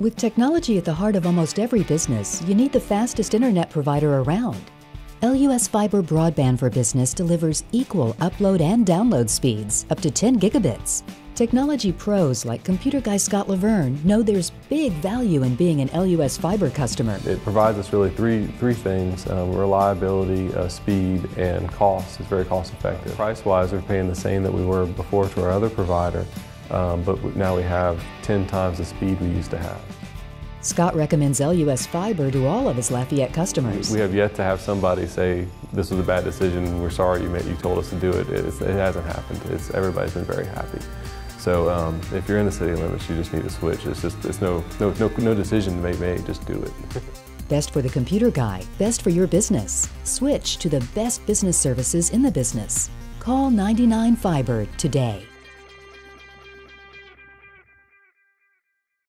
With technology at the heart of almost every business, you need the fastest internet provider around. LUS Fiber Broadband for Business delivers equal upload and download speeds, up to 10 gigabits. Technology pros like computer guy Scott Lavergne know there's big value in being an LUS Fiber customer. It provides us really three, three things, um, reliability, uh, speed, and cost. It's very cost effective. Price-wise, we're paying the same that we were before to our other provider, um, but now we have 10 times the speed we used to have. Scott recommends LUS Fiber to all of his Lafayette customers. We have yet to have somebody say, this was a bad decision, we're sorry you, made, you told us to do it. It's, it hasn't happened. It's, everybody's been very happy. So um, if you're in the city limits, you just need to switch. It's just, it's no, no, no, no decision to be made, just do it. best for the computer guy, best for your business. Switch to the best business services in the business. Call 99 Fiber today.